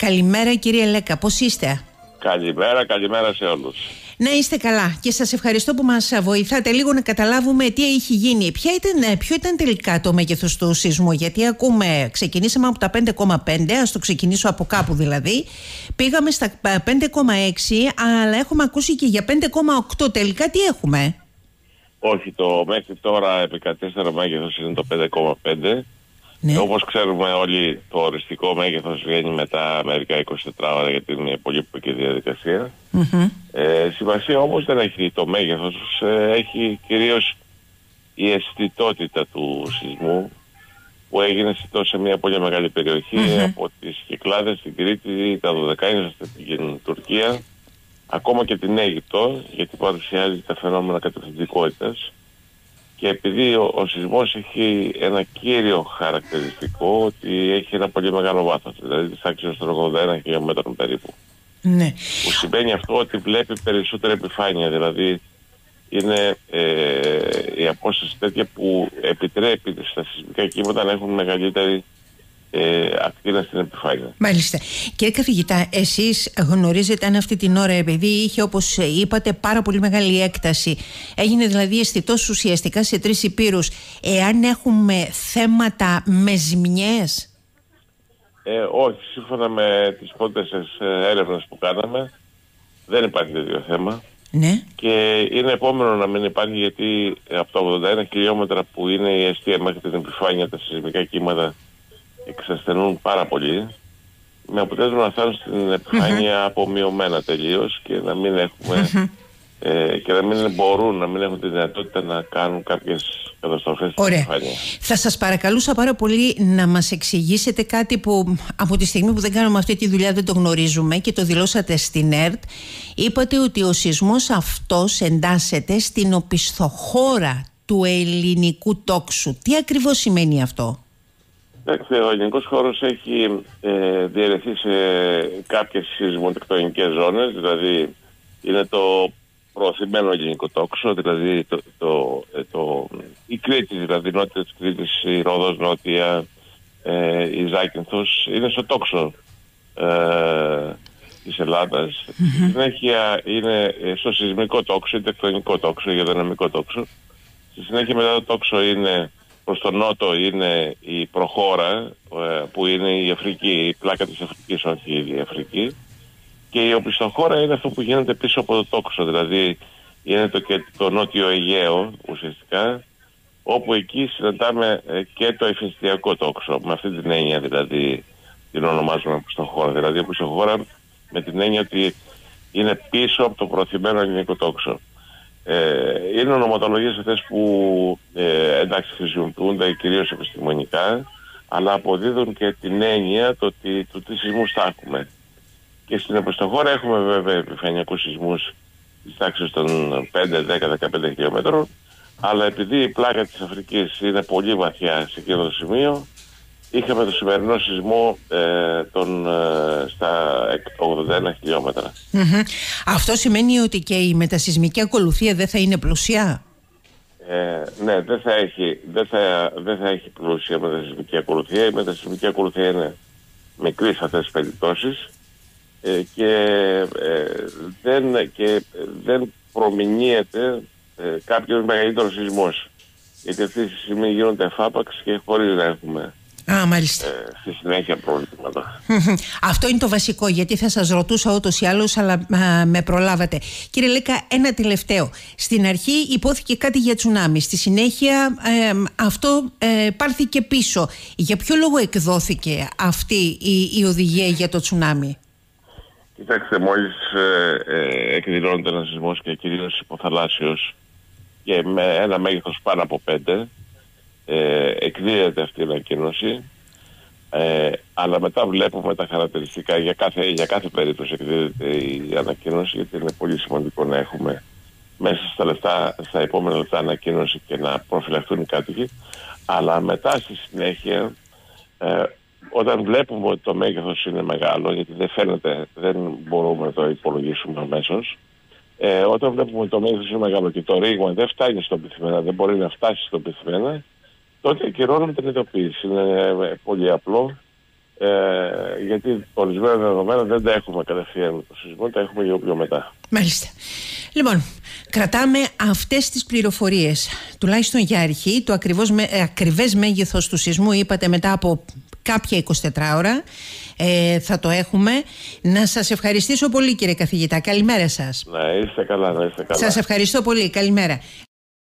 Καλημέρα κύριε Λέκα, πώς είστε; Καλημέρα, καλημέρα σε όλους. Να είστε καλά και σας ευχαριστώ που μας βοηθάτε λίγο να καταλάβουμε τι έχει γίνει. Ποια ήταν, ε, ποιο ήταν τελικά το μέγεθος του σεισμού, γιατί ακούμε, ξεκινήσαμε από τα 5,5, ας το ξεκινήσω από κάπου δηλαδή, πήγαμε στα 5,6, αλλά έχουμε ακούσει και για 5,8 τελικά τι έχουμε; Όχι, το μέχρι τώρα επικατέστερο μέγεθος είναι το 5,5 ναι. Όπως ξέρουμε όλοι, το οριστικό μέγεθος βγαίνει μετά μερικά 24 ώρα γιατί είναι πολύ πολύπλοκη διαδικασία. Mm-hmm. Ε, σημασία όμως δεν έχει το μέγεθος, ε, έχει κυρίως η αισθητότητα του σεισμού που έγινε αισθητός σε μια πολύ μεγάλη περιοχή από τις Κυκλάδες, την Κρήτη, τα Δωδεκάνησα στην Τουρκία, ακόμα και την Αίγυπτο, γιατί παρουσιάζει τα φαινόμενα κατευθυντικότητας. Και επειδή ο, ο σεισμός έχει ένα κύριο χαρακτηριστικό ότι έχει ένα πολύ μεγάλο βάθος, δηλαδή της άξιος των 81 χιλιόμετρων περίπου. Ναι. Που σημαίνει αυτό ότι βλέπει περισσότερη επιφάνεια, δηλαδή είναι ε, η απόσταση τέτοια που επιτρέπει στα σεισμικά κύματα να έχουν μεγαλύτερη ε, ακτίνα στην επιφάνεια. Μάλιστα. Κύριε καθηγητά, εσείς γνωρίζετε αν αυτή την ώρα, επειδή είχε όπως είπατε πάρα πολύ μεγάλη έκταση, έγινε δηλαδή αισθητός ουσιαστικά σε τρεις υπήρους, εάν έχουμε θέματα με ζημιές; Ε, όχι, σύμφωνα με τις πρώτες έρευνες που κάναμε, δεν υπάρχει τέτοιο θέμα. Ναι. Και είναι επόμενο να μην υπάρχει γιατί από τα 81 χιλιόμετρα που είναι η αιστεία μέχρι την επιφάνεια τα σεισμικά κύματα εξασθενούν πάρα πολύ με αποτέλεσμα να φτάνουν στην επιφάνεια απομειωμένα τελείως και να μην εχουμε ε, και να μην μπορούν να μην έχουν τη δυνατότητα να κάνουν κάποιες καταστροφές στην επιφάνεια. Θα σας παρακαλούσα πάρα πολύ να μας εξηγήσετε κάτι που από τη στιγμή που δεν κάνουμε αυτή τη δουλειά δεν το γνωρίζουμε και το δηλώσατε στην ΕΡΤ. Είπατε ότι ο σεισμός αυτός εντάσσεται στην οπισθοχώρα του ελληνικού τόξου. Τι ακριβώς σημαίνει αυτό; Ο ελληνικό χώρος έχει ε, διαιρεθεί σε κάποιες σεισμοτεκτονικές ζώνες, δηλαδή είναι το προωθημένο ελληνικό τόξο, δηλαδή το, το, ε, το, η Κρήτη, δηλαδή νότια της Κρήτης, η Ρόδος νότια, ε, η Ζάκυνθος, είναι στο τόξο ε, της Ελλάδας. Mm-hmm. συνέχεια είναι στο σεισμικό τόξο, ή τεκτονικό τόξο, υγειοδυναμικό τόξο. Στη συνέχεια μετά το τόξο είναι προς τον νότο είναι η προχώρα ε, που είναι η Αφρική, η πλάκα της Αφρικής, όχι η Αφρική και η οπισθοχώρα είναι αυτό που γίνεται πίσω από το τόξο, δηλαδή είναι το, και το νότιο Αιγαίο ουσιαστικά όπου εκεί συναντάμε ε, και το εφηστιακό τόξο, με αυτή την έννοια δηλαδή την ονομάζουμε οπισθοχώρα, δηλαδή οπισθοχώρα με την έννοια ότι είναι πίσω από το προωθημένο ελληνικό τόξο. Ε, είναι ονοματολογίες αυτές που ε, εντάξει χρησιμοποιούνται κυρίως επιστημονικά αλλά αποδίδουν και την έννοια το ότι του τι σεισμούς θα έχουμε. Και στην επιστοχώρα έχουμε βέβαια επιφανειακούς σεισμούς της τάξης των 5, 10, 15 χιλιόμετρων αλλά επειδή η πλάκα της Αφρικής είναι πολύ βαθιά σε εκείνο το σημείο είχαμε το σημερινό σεισμό ε, των, ε, στα 81 χιλιόμετρα. Αυτό σημαίνει ότι και η μετασυσμική ακολουθία δεν θα είναι πλουσιά. Ε, ναι, δεν θα, έχει, δεν, θα, δεν θα έχει πλούσια μετασυσμική ακολουθία. Η μετασυσμική ακολουθία είναι μικρής σε αυτές τις περιπτώσεις ε, και, ε, δεν, και δεν προμηνύεται ε, κάποιος μεγαλύτερος σεισμός. Γιατί αυτή τη στιγμή γίνονται εφάπαξ και χωρίς να έχουμε Α, μάλιστα. Ε, στη συνέχεια προβλήματα. Αυτό είναι το βασικό, γιατί θα σας ρωτούσα ούτως ή άλλως, αλλά με προλάβατε. Κύριε Λέκα, ένα τελευταίο. Στην αρχή υπόθηκε κάτι για τσουνάμι. Στη συνέχεια αυτό ε, πάρθηκε πίσω. Για ποιο λόγο εκδόθηκε αυτή η, η οδηγία για το τσουνάμι; Κοιτάξτε, μόλις ε, ε, εκδηλώνεται ένα σεισμός και κυρίως υποθαλάσσιος και με ένα μέγεθος πάνω από πέντε, ε, εκδίδεται αυτή η ανακοίνωση ε, αλλά μετά βλέπουμε τα χαρακτηριστικά για κάθε, για κάθε περίπτωση εκδίδεται η ανακοίνωση γιατί είναι πολύ σημαντικό να έχουμε μέσα στα, λεπτά, στα επόμενα λεπτά ανακοίνωση και να προφυλαχθούν οι κάτοικοι αλλά μετά στη συνέχεια ε, όταν βλέπουμε ότι το μέγεθος είναι μεγάλο γιατί δεν φαίνεται, δεν μπορούμε να το υπολογίσουμε αμέσως. Ε, όταν βλέπουμε ότι το μέγεθος είναι μεγάλο και το ρήγμα δεν φτάνει στο πυθμένα, δεν μπορεί να φτάσει στο πυθμένα τότε ακυρώνουν την ειδοποίηση. Είναι ε, πολύ απλό. Ε, γιατί ορισμένα δεδομένα δεν τα έχουμε κατευθείαν με το σεισμό, τα έχουμε λίγο πιο μετά. Μάλιστα. Λοιπόν, κρατάμε αυτές τις πληροφορίες, τουλάχιστον για αρχή, το ακριβώς, ε, ακριβές μέγεθος του σεισμού είπατε μετά από κάποια 24 ώρα ε, θα το έχουμε. Να σας ευχαριστήσω πολύ κύριε καθηγητά. Καλημέρα σας. Να είστε καλά, να είστε καλά. Σας ευχαριστώ πολύ. Καλημέρα.